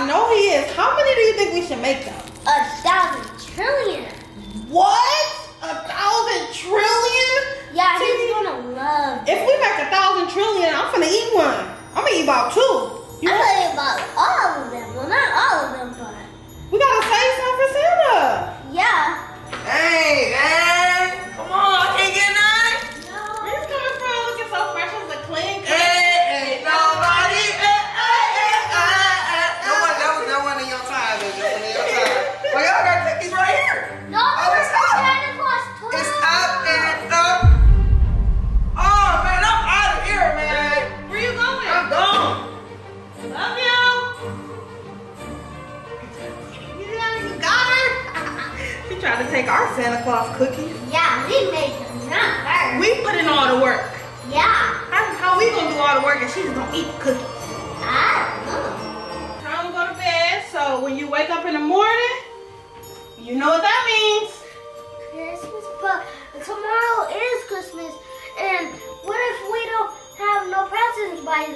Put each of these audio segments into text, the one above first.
I know he is. How many do you think we should make though? A thousand trillion. What? A thousand trillion? Yeah, See, he's gonna love. If we make a thousand trillion, I'm gonna eat one. I'm gonna eat about two. You I'm gonna eat about all of them. Well, not all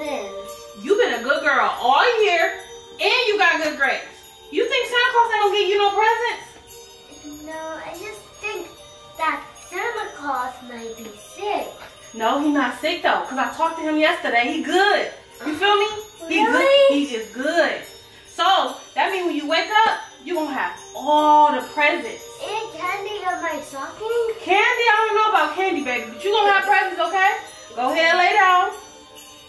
You've been a good girl all year, and you got good grades. You think Santa Claus ain't gonna give you no presents? No, I just think that Santa Claus might be sick. No, he not sick though, cause I talked to him yesterday. He good. You uh-huh. feel me? He Really? good. He is good. So that means when you wake up, you gonna have all the presents. And candy on my stocking? Candy, I don't know about candy, baby, but you gonna have presents, okay? Go ahead, lay down.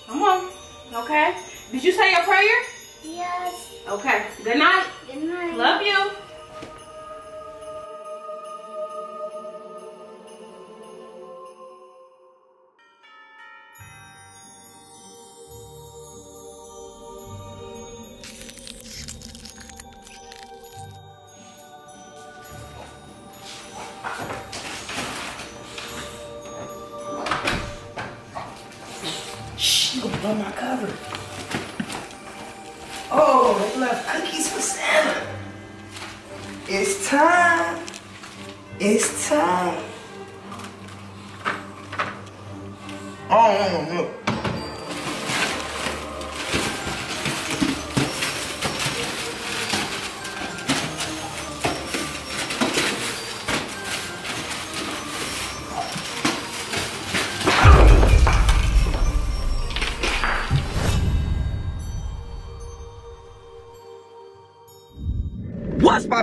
Come on, okay? Did you say your prayer? Yes. Okay. Good night. Good night. Love you. Gonna my cover.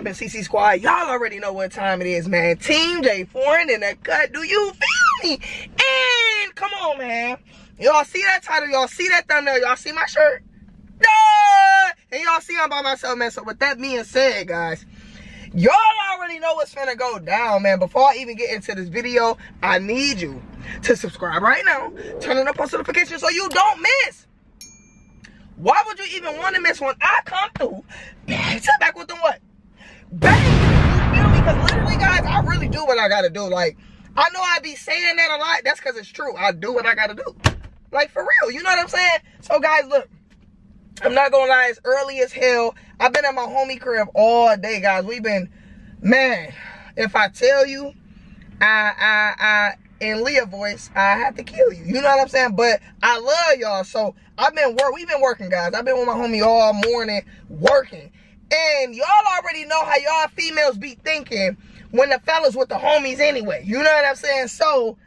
Poppin' CC Squad? Y'all already know what time it is, man. Team J Foreign in the cut. Do you feel me? And come on, man. Y'all see that title? Y'all see that thumbnail? Y'all see my shirt? No! And y'all see I'm by myself, man. So with that being said, guys, y'all already know what's finna go down, man. Before I even get into this video, I need you to subscribe right now. Turn on post notifications so you don't miss. Why would you even want to miss when I come through? Back to back with the what? Bang! You feel me? Because literally, guys, I really do what I gotta do. Like, I know I be saying that a lot. That's because it's true. I do what I gotta do. Like, for real. You know what I'm saying? So, guys, look. I'm not gonna lie, it's early as hell. I've been at my homie crib all day, guys. We've been, man, if I tell you, I, I, I, in Liyah voice, I have to kill you. You know what I'm saying? But I love y'all. So I've been work. We've been working, guys. I've been with my homie all morning working. And y'all already know how y'all females be thinking when the fellas with the homies anyway. You know what I'm saying? So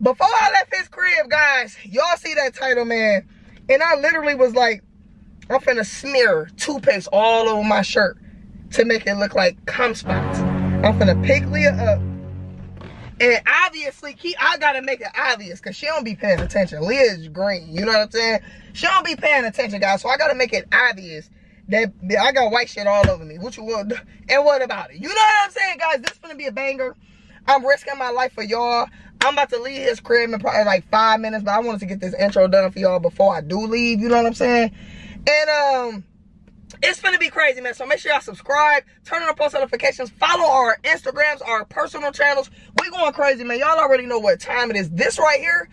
before I left his crib, guys, y'all see that title, man. And I literally was like, I'm finna smear toothpaste all over my shirt to make it look like cum spots. I'm finna pick Liyah up. And obviously, keep, I gotta make it obvious because she don't be paying attention. Liyah is green, you know what I'm saying? She don't be paying attention, guys. So I gotta make it obvious that, I got white shit all over me. What you want? And what about it? You know what I'm saying, guys? This is gonna be a banger. I'm risking my life for y'all. I'm about to leave his crib in probably like five minutes, but I wanted to get this intro done for y'all before I do leave. You know what I'm saying? And um, it's gonna be crazy, man. So make sure y'all subscribe, turn on post notifications, follow our Instagrams, our personal channels. We going crazy, man. Y'all already know what time it is. This right here,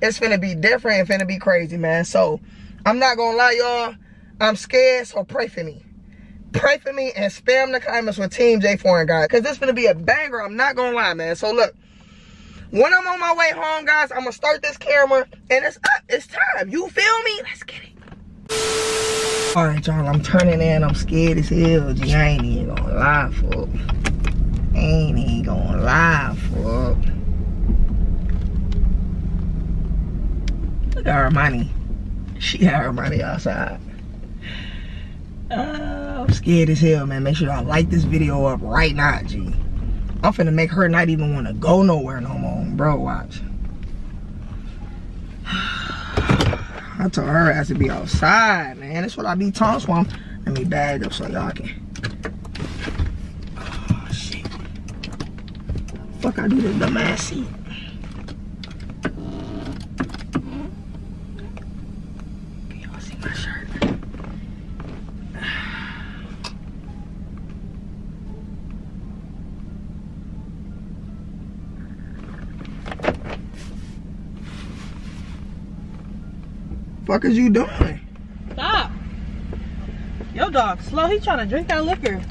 it's gonna be different It's gonna be crazy, man. So I'm not gonna lie, y'all. I'm scared, so pray for me. Pray for me and spam the comments with Team J Foreign, guys. Cause this gonna be a banger. I'm not gonna lie, man. So look. When I'm on my way home, guys, I'm gonna start this camera and it's up. It's time. You feel me? Let's get it. All right, y'all, I'm turning in. I'm scared as hell, G. I ain't even gonna lie, fuck. Ain't even gonna lie, fuck. Look at her money. She had her money outside. I'm scared as hell, man. Make sure y'all like this video up right now, G. I'm finna make her not even wanna go nowhere no more. Bro, watch. I told her ass to be outside, man. That's what I be telling Swamp. Let me bag up so y'all can. Oh, shit. Fuck, I do the dumbass seat. Fuck is you doing? Stop. Yo, dog slow. He trying to drink that liquor.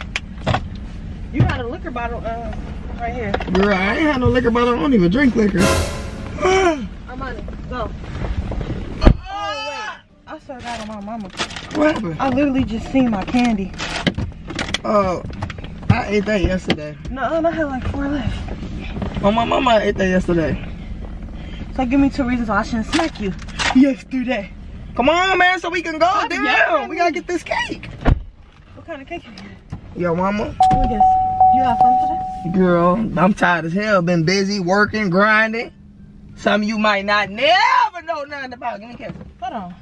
You got a liquor bottle uh, right here. Girl, I ain't had no liquor bottle. I don't even drink liquor. Armani, go. Oh, wait. I still got on my mama. What happened? I literally just seen my candy. Oh, I ate that yesterday. No, I had like four left. Oh, my mama ate that yesterday. So give me two reasons why I shouldn't smack you. Yesterday. Come on, man, so we can go. Damn, yapping. we gotta get this cake. What kind of cake you get? Yo, mama. Look this. You have fun today? Girl, I'm tired as hell. Been busy working, grinding. Some of you might not never know nothing about. Give me a kiss. Hold on.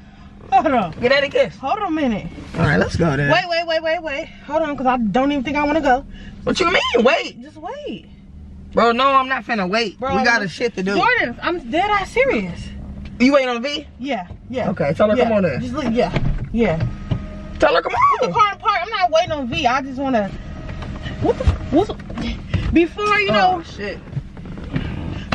Hold on. Get that a kiss. Hold on a minute. All right, let's go then. Wait, wait, wait, wait, wait. Hold on, because I don't even think I want to go. What you mean? Wait. Just wait. Bro, no, I'm not finna wait. Bro, we got a shit to do. Jordan, I'm dead ass serious. You waiting on V? Yeah, yeah. Okay, tell her yeah. come on then. Just look, yeah, yeah. Tell her come The on. car apart. I'm not waiting on V. I just want to. What the? What's before you know? Oh, shit.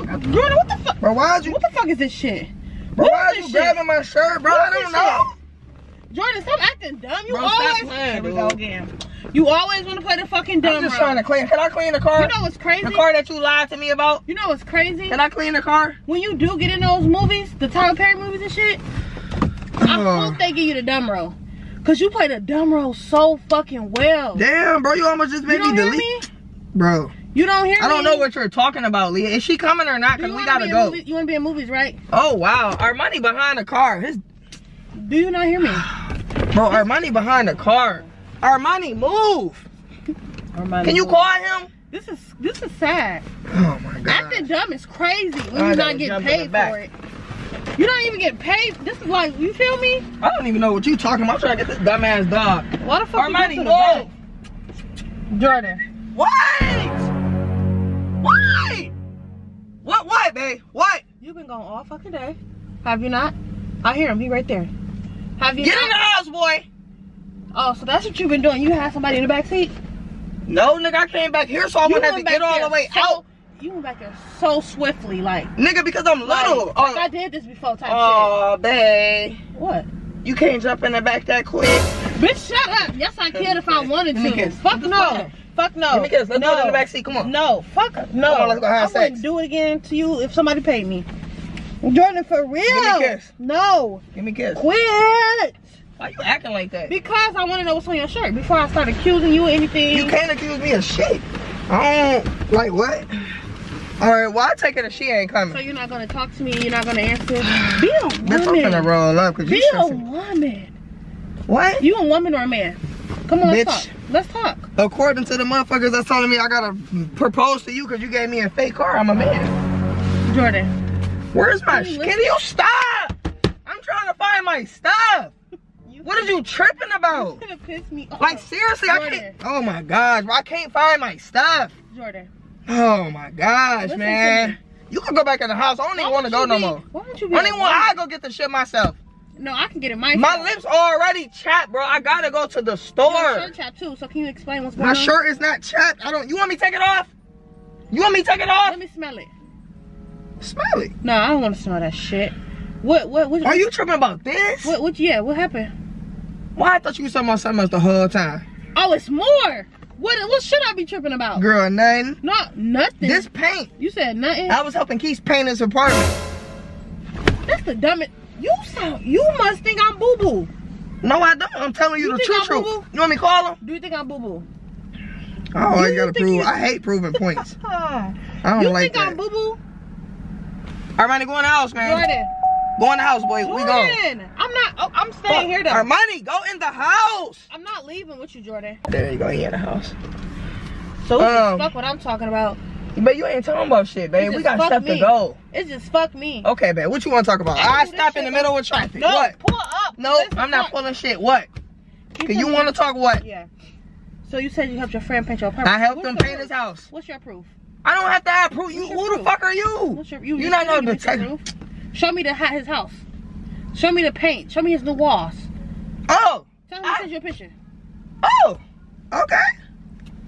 Jordan, what the fuck? Bro, why'd you, What the fuck is this shit? bro, what why'd is you this shit? grabbing my shirt, bro? What I don't this know. Jordan, stop acting dumb. You Bro, always. playing, Here we dude. go again. You always want to play the fucking dumb I'm just role. trying to clean. Can I clean the car? You know what's crazy? the car that you lied to me about? You know what's crazy? Can I clean the car? when you do get in those movies, the Tyler Perry movies and shit, I hope they give you the dumb role. Cause you play the dumb role so fucking well. Damn, bro, you almost just you made don't me hear delete. me? Bro, You don't hear me? I don't know what you're talking about, Liyah. Is she coming or not? Cause we wanna gotta go. movies- you want to be in movies, right? Oh wow, Armani behind the car. His Do you not hear me? bro, Armani behind the car. Armani move. Can you call him? This is this is sad. Oh my god. Acting dumb is crazy when I you're not getting jump in the paid for it. You don't even get paid. This is like you feel me? I don't even know what you talking about. I'm trying to get this dumbass dog. Why the fuck Our you go Jordan. Wait! Wait! What? What, babe? What? You've been gone all fucking day. Have you not? I hear him. He right there. Have you Get in the house, boy. Oh, so that's what you've been doing. You had somebody in the back seat. No, nigga, I came back here, so I You wouldn't have to get all the way so, out. You went back there so swiftly, like, Nigga, because I'm like, little. like oh, I did this before type oh, babe. What? You can't jump in the back that quick. Bitch, shut up. Yes, I could if I wanted Give me a to. kiss. Fuck I'm no. Fuck no. Give me kiss. Let's no. it in the back seat. Come on. No. Fuck no. Come on, let's go have I wouldn't sex. do it again to you if somebody paid me. Jordan, for real. kiss. No. Give me a kiss. Quit. Why you acting like that? Because I want to know what's on your shirt before I start accusing you of anything. You can't accuse me of shit. I don't, like what? All right, well, take it if she ain't coming? So you're not gonna talk to me. You're not gonna answer. Be a Bitch, I'm woman. finna roll up because you Be a woman. What? You a woman or a man? Come on, let's Bitch. talk. Let's talk. According to the motherfuckers that's telling me I gotta propose to you because you gave me a fake car, I'm a man. Jordan. Where's my Can you? You stop? I'm trying to find my stuff. What are you tripping about? gonna piss me off. Like seriously, I can't. Oh my gosh, I can't find my stuff. Jordan. Oh my gosh, Listen man. You can go back in the house. I don't even want to go you no more. Why don't you be? Only a one woman? I go get the shit myself. No, I can get it myself. My lips are already chapped, bro. I gotta go to the Your store. shirt chap too. So can you explain what's going My on? shirt is not chapped. I don't. You want me to take it off? You want me to take it off? Let me smell it. Smell it. No, I don't want to smell that shit. What? What? What? Are you tripping about this? What? What? Yeah. What happened? Why I thought you was talking about something else the whole time. Oh, it's more. What? What should I be tripping about? Girl, nothing. No, nothing. This paint. You said nothing. I was helping Keith paint his apartment. That's the dumbest. You sound. You must think I'm boo boo. No, I don't. I'm telling you, You the true I'm truth. boo-boo? You want me to call him? Do you think I'm boo boo? Oh, I gotta prove. I hate proving points. I don't You like think that. I'm boo boo? Armani, go in the house, man. Jordan. Go in the house, boy. We go. I'm not. Oh, I'm staying here though. Armani, go in the house. I'm not leaving with you, Jordan. There you go. He in the house. So Um, fuck what I'm talking about. But you ain't talking about shit, babe. We got stuff me. to go. It's just fuck me. Okay, babe. What you want to talk about? I I stop in the middle of traffic. No, What? pull up. No, Listen, I'm not pulling shit. What? You You want to talk what? Yeah. So you said you helped your friend paint your apartment. I helped What's him paint his house. What's your proof? I don't have to have proof. You, who the proof? fuck are you? Your you? You not know tell me the detective. Show me the his house. Show me the paint. Show me his new walls. Oh, Tell him I- send you a picture. oh, okay.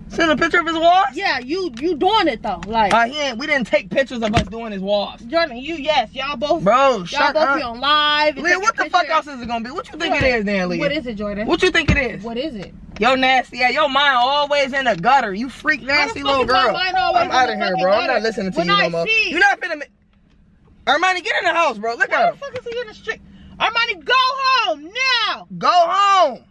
Send a picture of his walls. Yeah, you you doing it though. Like Uh, he ain't, we didn't take pictures of us doing his walls. Jordan, you yes, y'all both Bro, y'all shut both up. be on live. Liyah, what the fuck else is it gonna be? What you think it Jordan, is, then, Liyah? What is it, Jordan? What you think it is? What is it? Yo, nasty. Yeah, your mind always in the gutter. You freak, nasty little fuck is my girl. I'm out of here, bro. I'm not listening to When you I no more. You're not finna. Armani, get in the house, bro. Look Why at the fuck is he in the street? Armani, go home now. Go home.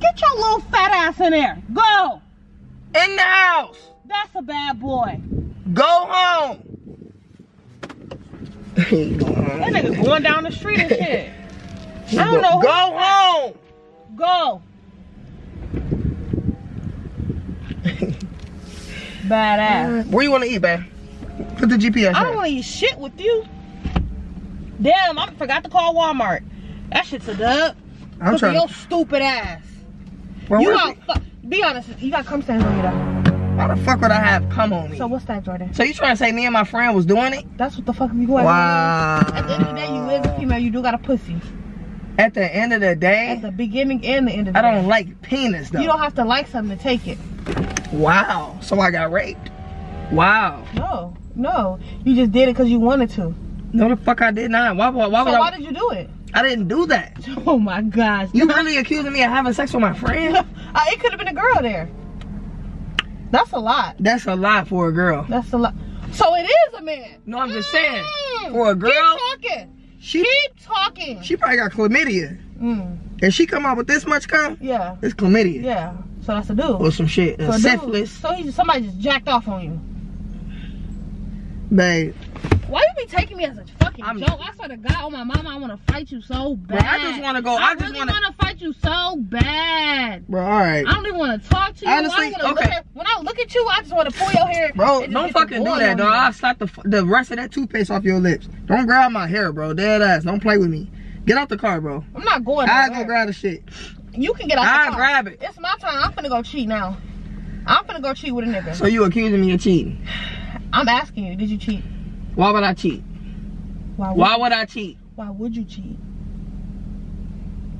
Get your little fat ass in there. Go. In the house. That's a bad boy. Go home. That nigga going down the street and shit. I don't know. who- Go home. Go. Badass. Where you want to eat, man? Put the GPS. I don't want to eat shit with you. Damn, I forgot to call Walmart. That shit's a dub. I'm Look trying. your stupid ass. You got be honest. You got to come stand on you though. Why the fuck would I have come on me? So what's that, Jordan? So you trying to say me and my friend was doing it? That's what the fuck you going. Wow. At the end of the day, you is a female. You do got a pussy. At the end of the day? At the beginning and the end of the I day. don't like penis though. You don't have to like something to take it. Wow. So I got raped. Wow. No, no. You just did it because you wanted to. No, the fuck I did not. Why, why, why would So I? why did you do it? I didn't do that. Oh my gosh. You really accusing me of having sex with my friend? Uh, it could have been a girl there. That's a lot. That's a lot for a girl. That's a lot. So it is a man. No, I'm just saying. Mm. For a girl, Keep talking. she Keep talking. she probably got chlamydia. Mm. And she come out with this much cum, Yeah. it's chlamydia. Yeah. So that's a dude. Or some shit. so a dude- So he just, somebody just jacked off on you. Babe. Why you be taking me as a fucking I'm- joke? I swear to God, on my mama, I want to fight you so Bro, bad. I just wanna go- I, I just really wanna- fight you so bad. Bro, alright. I don't even want to talk to you. Honestly, I okay. At, when I look at you, I just want to pull your hair. Bro, don't fucking do that, dog. I'll slap the, the rest of that toothpaste off your lips. Don't grab my hair, bro. Dead ass. Don't play with me. Get out the car, bro. I'm not going. Nowhere. go grab the shit. You can get out car. grab it. It's my time. I'm finna go cheat now. I'm finna go cheat with a nigga. So you accusing me of cheating? I'm asking you, did you cheat? Why would I cheat? Why would, Why would I cheat why would you cheat?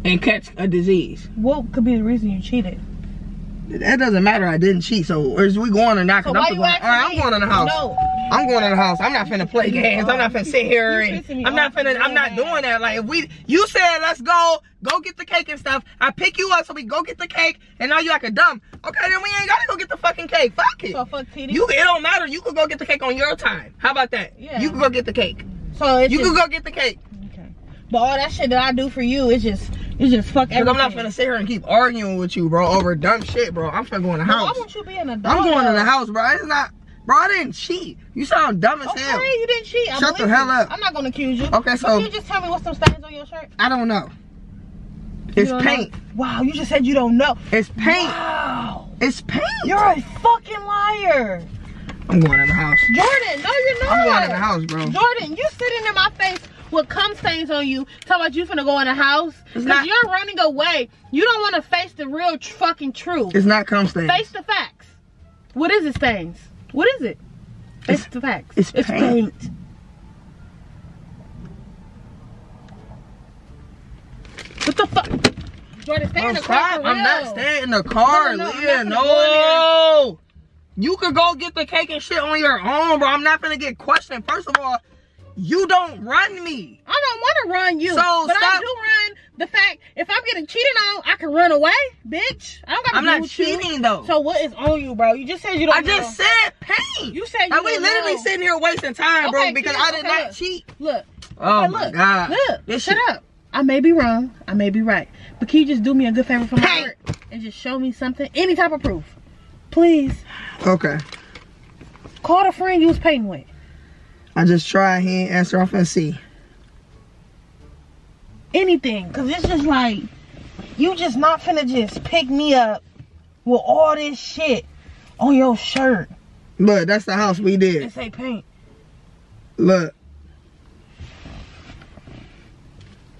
and catch a disease? What could be the reason you cheated? That doesn't matter. I didn't cheat. So is we going or not? So I'm going. Right, I'm going in the house. No. I'm going in the house. I'm not finna play games. I'm not finna sit here and I'm not finna. I'm not doing that. Like if we, you said let's go, go get the cake and stuff. I pick you up so we go get the cake, and now you like a dumb. Okay, then we ain't gotta go get the fucking cake. Fuck it. So fuck. You, it don't matter. You could go get the cake on your time. How about that? Yeah. You could go get the cake. So You just, could go get the cake. Okay. But all that shit that I do for you, it's just, it's just fuck everything. I'm not finna sit here and keep arguing with you, bro, over dumb shit, bro. I'm finna go in the house. Why won't you being a dog. I'm going in the house, bro. It's not, bro. I didn't cheat. You sound dumb as Okay, hell. you didn't cheat. I Shut the hell you. up. I'm not gonna accuse you. Okay, so- you just tell me what's some stains on your shirt. I don't know. It's don't know? paint. Wow, you just said you don't know. It's paint. Wow. It's paint. You're a fucking liar. I'm going in the house. Jordan, no, you're not. I'm going in the house, bro. Jordan, you sitting in my face with cum stains on you, talking about you finna go in the house. Cause you're running away. You don't want to face the real fucking truth. It's not cum stains. Face the facts. What is it, stains? What is it? Face It's- the facts. it's paint. What the fuck? Jordan, stay in the car I'm not staying in the car, No, no, I'm Liyah. No. You could go get the cake and shit on your own, bro. I'm not gonna get questioned. First of all, you don't run me. I don't want to run you, So, but I stop- do run the fact if I'm getting cheated on, I can run away, bitch. I don't got to I'm not with you. cheating though. So what is on you, bro? You just said you don't. I just know. said paint. You said you Like, we literally know. sitting here wasting time, bro, because I did okay, not cheat. Look. Oh okay, my look, god. Look. This shut shit- up. I may be wrong. I may be right. But can you just do me a good favor for my Hey. work and just show me something, any type of proof, please? Okay. Call the friend you was painting with. I just tried. He ain't answer off and see. anything. Cause it's just like you just not finna just pick me up with all this shit on your shirt Look, that's the house we did. did. say paint. Look.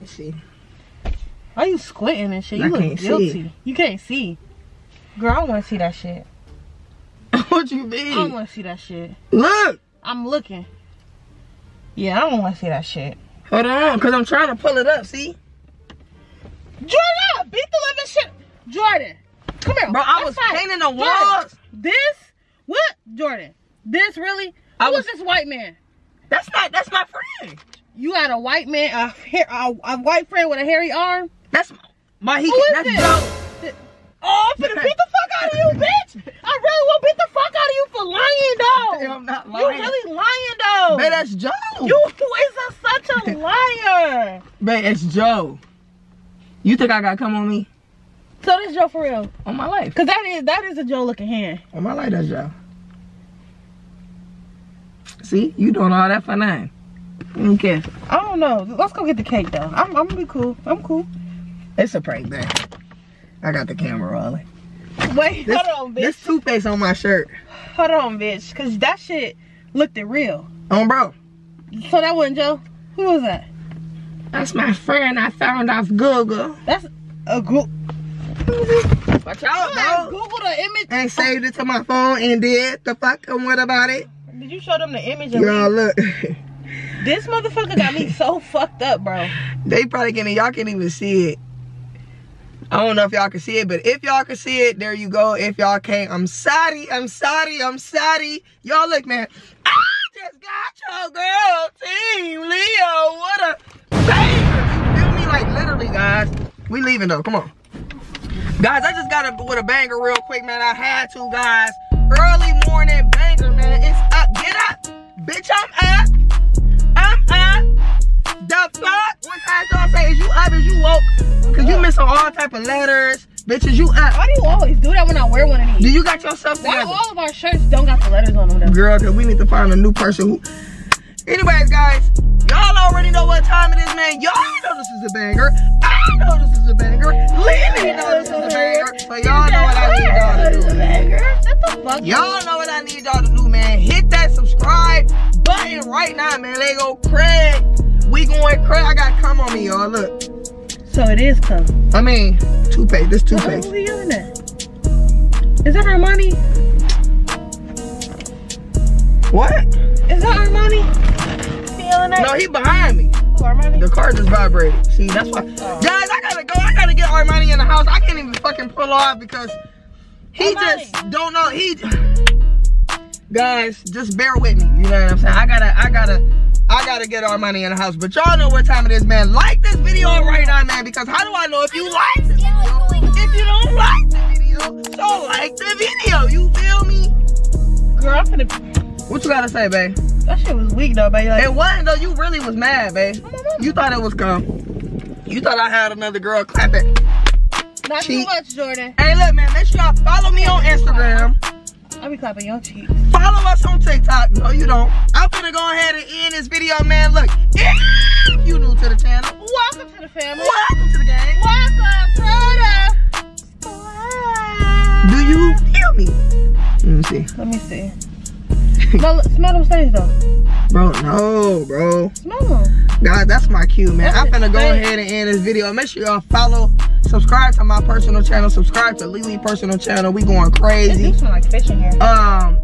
Let's see. Why you squinting and shit? I You look can't see. guilty. You can't see. Girl, I don't wanna see that shit. what you mean? I don't wanna see that shit. Look. I'm looking. Yeah, I don't wanna see that shit. Hold on, cause I'm trying to pull it up. See, Jordan, beat the living shit. Jordan, come here. bro, I was Outside. painting the walls. This? What? Jordan, this really? I Who was- this white man? That's not. That's my friend. You had a white man, a, a, a white friend with a hairy arm? That's my. my He. Who is that's this? Joe. Oh, I'm finna beat the fuck out of you, bitch! I really will beat the fuck out of you for lying, though. I'm not You lying. really lying, though. Man, that's Joe. you is a, such a liar. Man, it's Joe. You think I gotta come on me? So this Joe for real? On my life. Cause that is that is a Joe looking hand. On my life, that's Joe. See, you doing all that for nothing. You don't care. I don't know. Let's go get the cake though. I'm, I'm gonna be cool. I'm cool. It's a prank, man. I got the camera rolling. Wait, This, hold on, bitch. this toothpaste on my shirt. Hold on, bitch. Cause that shit looked real. On bro. So that wasn't Joe. Who was that? That's my friend I found off Google. That's a Google. Watch out, bro. Google the image. And saved it to my phone and did the fuck and what about it? Did you show them the image of Y'all look. This motherfucker got me so fucked up, bro. they probably can't y'all can't even see it. I don't know if y'all can see it, but if y'all can see it, there you go. If y'all can't, I'm sorry. I'm sorry. I'm sorry. Y'all look, man. I just got your girl, Team Liyah. What a banger. Feel me? Like literally, guys. We leaving though. Come on. Guys, I just got it with a banger real quick, man. I had to, guys. Early morning banger, Bitches, you up. Why do you always do that when I wear one of these? Do you got yourself Why together? all of our shirts don't got the letters on them? though? Girl, cause we need to find a new person who. Anyways, guys, y'all already know what time it is, man. Y'all know this is a banger. I know this is a banger. Lily knows this is a banger. But y'all know what I need y'all to do, man. Shut the fuck up. Y'all know what I need y'all to do, man. Hit that subscribe button right now, man. They go Craig. We going Craig. I got come on me, y'all. Look. So it is coming. I mean, toothpaste. This What toothpaste. are you yelling at? Is that Armani? What? Is that Armani? You yelling at? No, he behind me. Who, Armani? The car just vibrated. See, that's why. Oh. Guys, I gotta go. I gotta get Armani in the house. I can't even fucking pull off because he Armani. just don't know. He. Guys, just bear with me. You know what I'm saying? I gotta, I gotta, I gotta get Armani in the house. But y'all know what time it is, man. Like this video right now, man. Because how do I know if you like the video? If you don't like the video, so like the video. You feel me? Girl, I'm finna. What you gotta say, babe? That shit was weak though, babe. Like, It wasn't though. You really was mad, babe. You thought it was come. You thought I had another girl clap it. not too much, Jordan. Hey, look, man. Make sure y'all follow me on Instagram. I be clapping your cheeks. Follow us on TikTok. No, you don't. I'm gonna go ahead and end this video, man. Look, if you new to the channel, Welcome to the family. welcome to the game. Welcome to the. Do you feel me? Let me see. Let me see. smell, smell them stains though. Bro, no, bro. Smell them. God, that's my cue, man. I'm gonna go ahead and end this video. Make sure y'all follow, subscribe to my personal channel, subscribe to Lily personal channel. We going It crazy. do smell like fish in here. Um.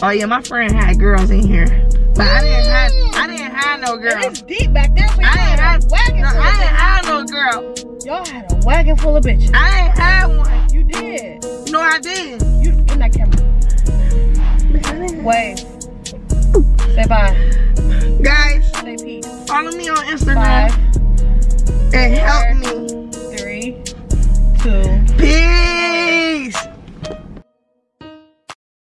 Oh yeah, my friend had girls in here, but I didn't have I didn't have no girls. it's deep back there, so I had a wagon no, I bitches. had no girl. Y'all had a wagon full of bitches. I ain't had one. You did. No, I didn't. You in that camera. Wave. Say bye. Guys, Say peace. follow me on Instagram. Five, and help me too. Peace.